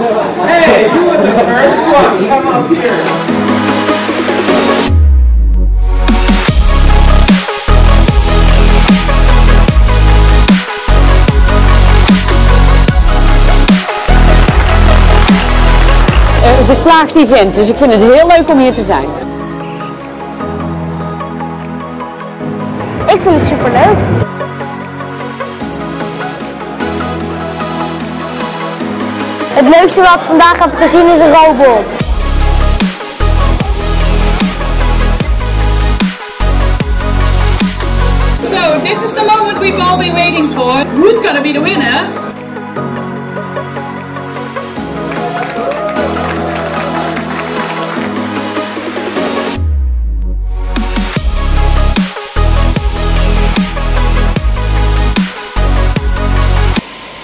Hey, you were the first one. Come up here. Een geslaagd event, dus ik vind het heel leuk om hier te zijn. Ik vind het superleuk. Het leukste wat ik vandaag heb gezien is een robot. So this is the moment we've all been waiting for. Who's gonna be the winner?